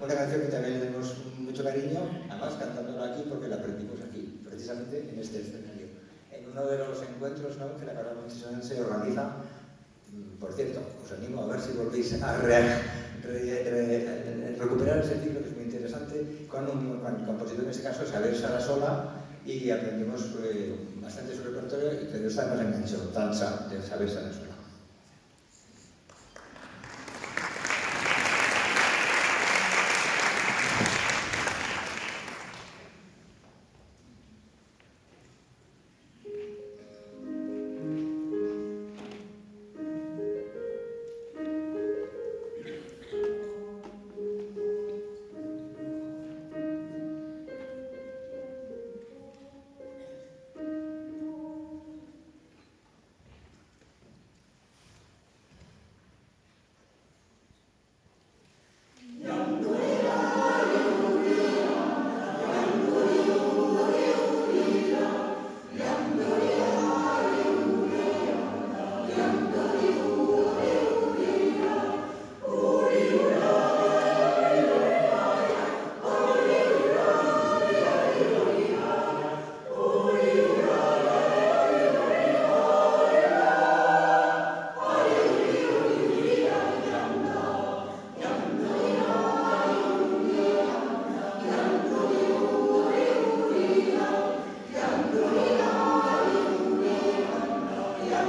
una canción que también le tenemos mucho cariño, además cantándola aquí porque la aprendimos aquí, precisamente en este escenario. En uno de los encuentros ¿no? que la Carrera se organiza, mm, por cierto, os animo a ver si volvéis a recuperar ese ciclo que es muy interesante, con un, compositor en este caso, Isabel Sarasola, y aprendimos eh, bastante su repertorio, pero esta nos enganchó, danza de Isabel Sarasola.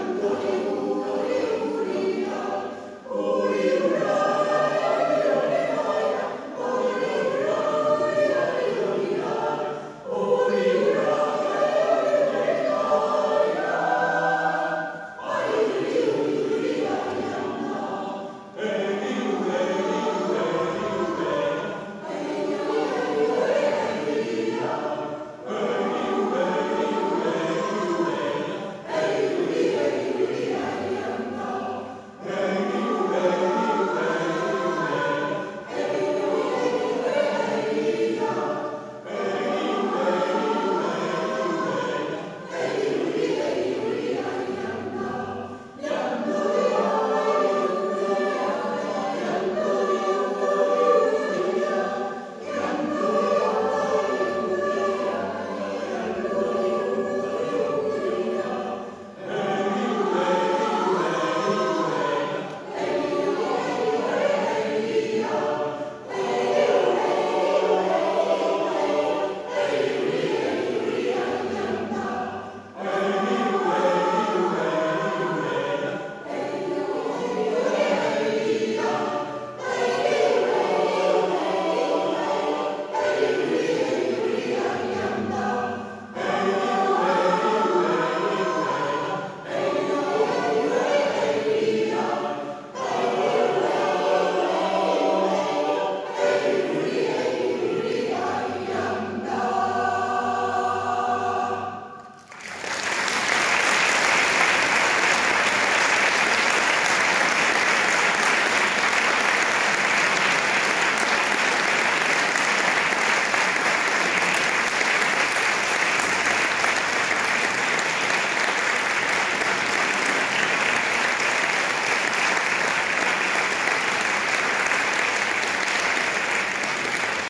Senhor.